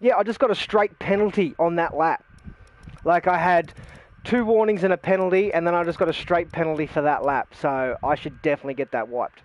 Yeah, I just got a straight penalty on that lap. Like I had two warnings and a penalty, and then I just got a straight penalty for that lap. So I should definitely get that wiped.